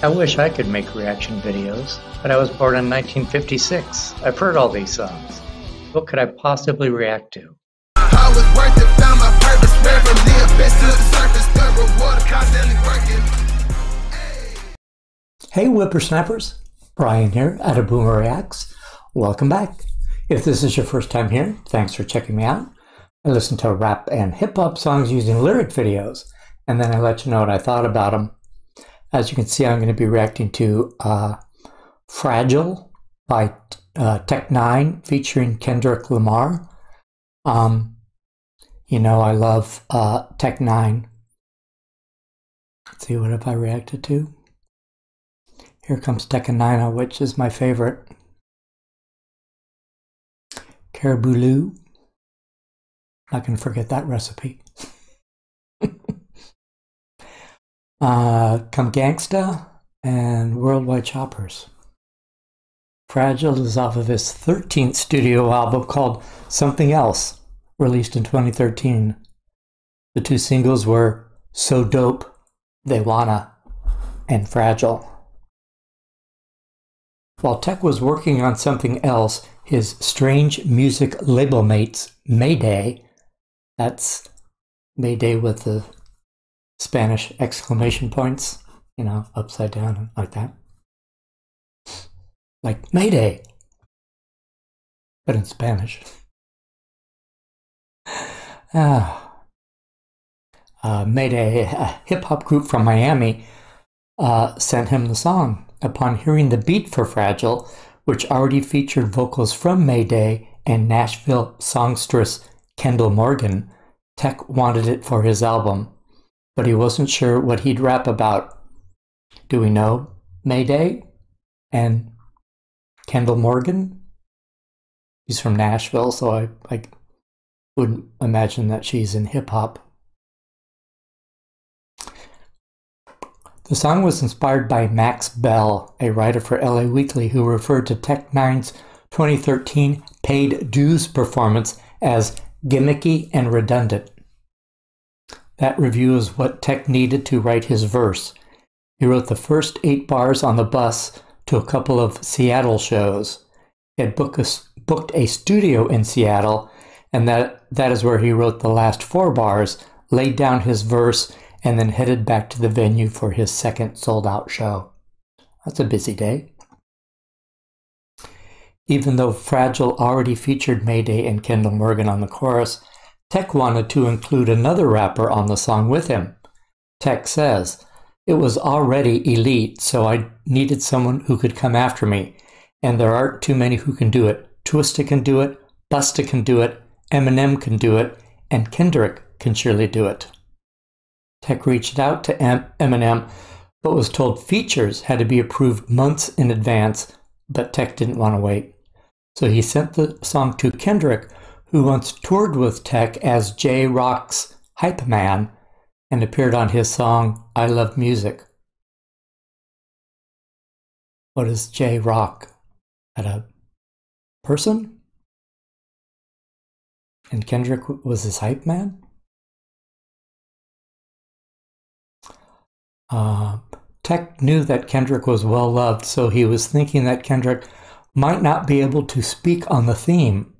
I wish I could make reaction videos, but I was born in 1956. I've heard all these songs. What could I possibly react to? I was worth it, found my purpose, from the abyss to the surface, the reward constantly working. Hey, whippersnappers. Brian here at A Boomer Reacts. Welcome back. If this is your first time here, thanks for checking me out. I listen to rap and hip hop songs using lyric videos, and then I let you know what I thought about them as you can see, I'm going to be reacting to uh, Fragile by uh, Tech N9ne featuring Kendrick Lamar. Um, you know, I love uh, Tech N9ne. Let's see, what have I reacted to? Here comes Tech N9ne, which is my favorite. Caribou Lou. Not going to forget that recipe. Uh, Come Gangsta, and Worldwide Choppers. Fragile is off of his 13th studio album called Something Else, released in 2013. The two singles were So Dope, They Wanna, and Fragile. While Tech was working on something else, his strange music label mates, Mayday, that's Mayday with the Spanish exclamation points, you know, upside down like that. Like Mayday, but in Spanish. Ah. Uh, Mayday, a hip hop group from Miami, uh, sent him the song. Upon hearing the beat for Fragile, which already featured vocals from Mayday and Nashville songstress Kendall Morgan, Tech wanted it for his album but he wasn't sure what he'd rap about. Do we know Mayday and Kendall Morgan? She's from Nashville, so I, I would imagine that she's in hip hop. The song was inspired by Max Bell, a writer for LA Weekly who referred to Tech N9ne's 2013 paid dues performance as gimmicky and redundant. That review is what Tech needed to write his verse. He wrote the first eight bars on the bus to a couple of Seattle shows. He had book a, booked a studio in Seattle, and that, that is where he wrote the last four bars, laid down his verse, and then headed back to the venue for his second sold out show. That's a busy day. Even though Fragile already featured Mayday and Kendall Morgan on the chorus, Tech wanted to include another rapper on the song with him. Tech says, It was already elite, so I needed someone who could come after me. And there aren't too many who can do it. Twista can do it, Busta can do it, Eminem can do it, and Kendrick can surely do it. Tech reached out to Eminem, but was told features had to be approved months in advance, but Tech didn't want to wait. So he sent the song to Kendrick, who once toured with Tech as Jay Rock's hype man and appeared on his song I Love Music. What is Jay Rock? At a person? And Kendrick was his hype man? Uh, Tech knew that Kendrick was well loved, so he was thinking that Kendrick might not be able to speak on the theme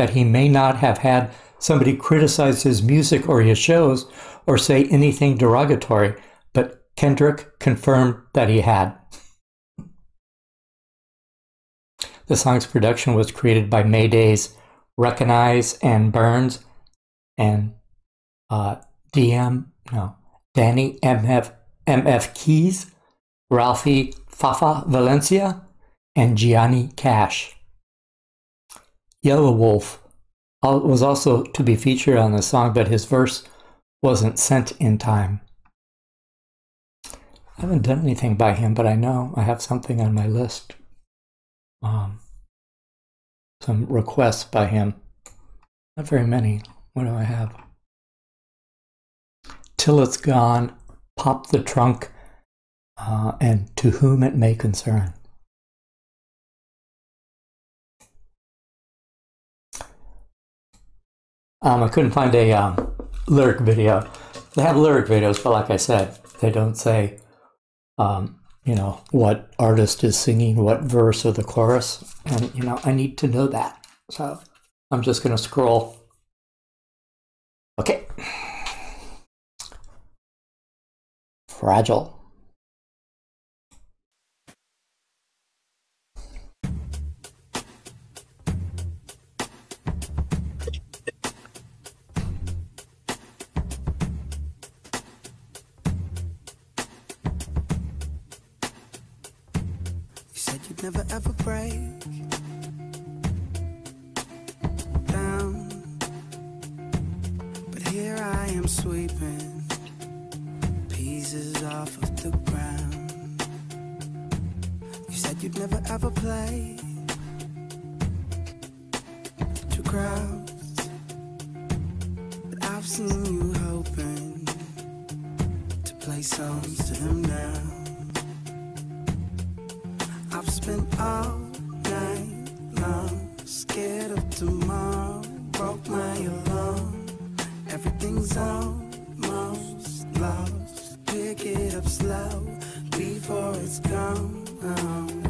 that he may not have had somebody criticize his music or his shows or say anything derogatory, but Kendrick confirmed that he had. The song's production was created by Mayday's Wrekonize and Bernz and uh, DM, no, Danny MF, MF Keys, Ralphie Fafa Valencia, and Gianni Cash. Yelawolf was also to be featured on the song, but his verse wasn't sent in time. I haven't done anything by him, but I know I have something on my list. Um, some requests by him. Not very many. What do I have? Till It's Gone, Pop the Trunk, uh, and To Whom It May Concern. Um, I couldn't find a um, lyric video. They have lyric videos, but like I said, they don't say um, you know, what artist is singing what verse or the chorus. And, you know, I need to know that. So I'm just going to scroll. Okay. Fragile. Never ever break down. But here I am sweeping pieces off of the ground. You said you'd never ever play to crowds, but I've seen you hoping to play songs to them now. All night long scared of tomorrow. Broke my alarm. Everything's almost lost. Pick it up slow before it's gone.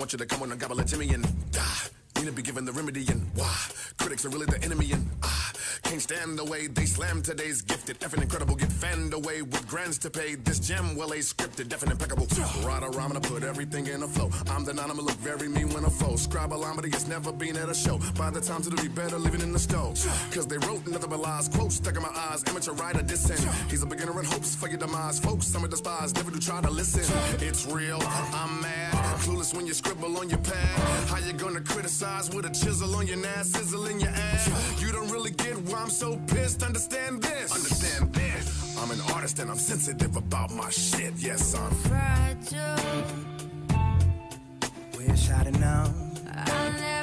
Want you to come on and gobble a Timmy and ah, die. Need to be given the remedy and why critics are really the enemy and I can't stand the way they slam today's gifted. Effing incredible, get fanned away with grants to pay. This gem well a scripted, definite and impeccable. Right around, gonna put everything in a flow. I'm the non, I'ma look very mean when I foe. Scribalometer has never been at a show. By the time it'll be better living in the stove. Cause they wrote nothing but lies, quotes stuck in my eyes. Amateur writer dissent. He's a beginner in hopes for your demise. Folks, some are despised, never do try to listen. It's real, I'm mad. Clueless when you scribble on your pad. How you gonna criticize with a chisel on your ass, sizzle in your ass? You don't really get why I'm so pissed. Understand this. Understand this. I'm an artist and I'm sensitive about my shit. Yes, I'm fragile. Wish I'd have known.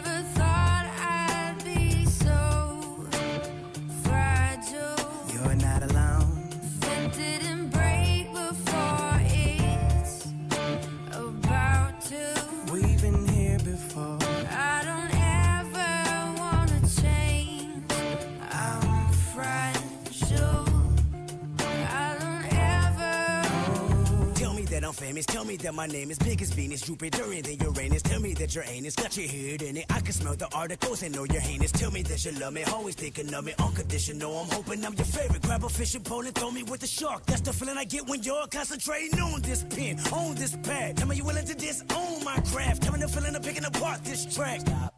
Famous. Tell me that my name is big as Venus, Jupiter, and then Uranus. Tell me that your anus got your head in it. I can smell the articles and know your heinous. Tell me that you love me, always thinking of me, unconditional. I'm hoping I'm your favorite. Grab a fishing pole and throw me with a shark. That's the feeling I get when you're concentrating on this pen, on this pad. Tell me you willing to disown my craft. Tell me the feeling of picking apart this track. Stop.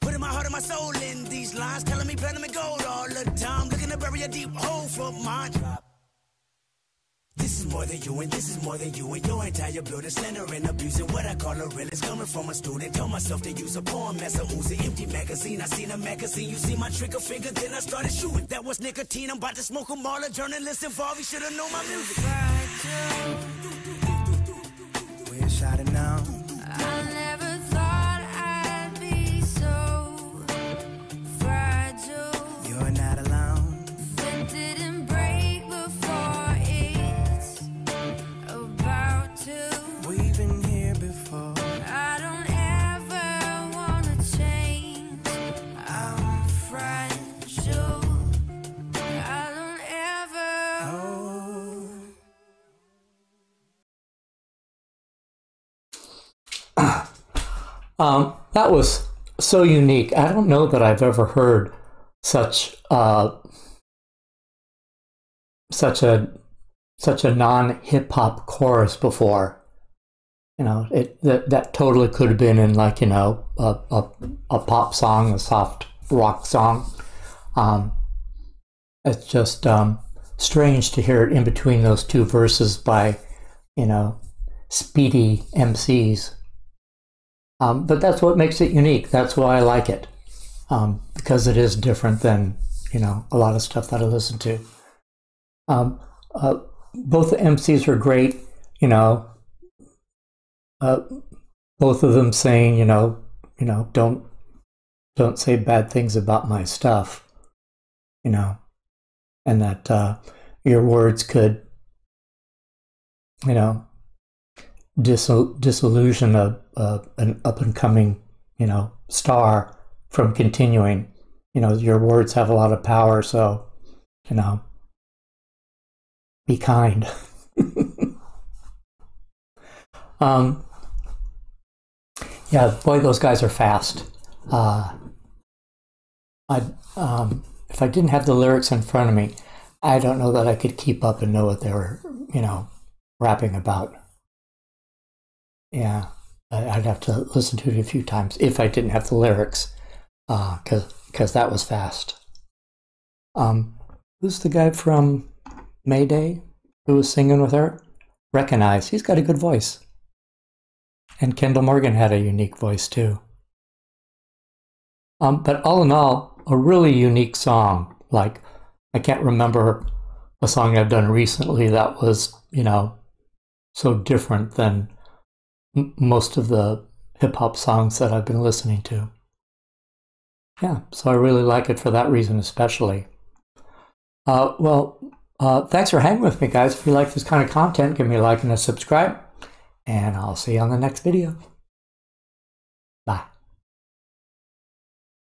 Putting my heart and my soul in these lines, telling me platinum and gold all the time. Looking to bury a deep hole for mine. More than you and this is more than you and your entire blood is slender and abusing what I call a real is coming from a student. Tell myself to use a poem as a Uzi empty magazine. I seen a magazine, you see my trigger finger, then I started shooting. That was nicotine. I'm about to smoke them all. A journalist involved, you should've known my music. Wish I'd have known. Um, that was so unique. I don't know that I've ever heard such uh, such a such a non hip hop chorus before. You know, it that that totally could have been in like you know a a, a pop song, a soft rock song. Um, it's just um, strange to hear it in between those two verses by you know speedy MCs. Um, but that's what makes it unique. That's why I like it um, because it is different than you know a lot of stuff that I listen to. Um, uh, both the MCs were great. You know, uh, both of them saying, you know, you know, don't don't say bad things about my stuff. You know, and that uh, your words could, you know, disil- disillusion a, a an up and coming, you know, star from continuing. You know, your words have a lot of power, so you know, be kind. um, yeah, boy, those guys are fast. Uh, I, um, if I didn't have the lyrics in front of me, I don't know that I could keep up and know what they were, you know, rapping about. Yeah, I'd have to listen to it a few times if I didn't have the lyrics, because uh, because that was fast. Um, who's the guy from Mayday who was singing with her? Wrekonize. He's got a good voice. And Kendall Morgan had a unique voice too. Um, but all in all, a really unique song. Like, I can't remember a song I've done recently that was, you know, so different than most of the hip hop songs that I've been listening to. Yeah, so I really like it for that reason, especially. Uh, well, uh, thanks for hanging with me, guys. If you like this kind of content, give me a like and a subscribe, and I'll see you on the next video.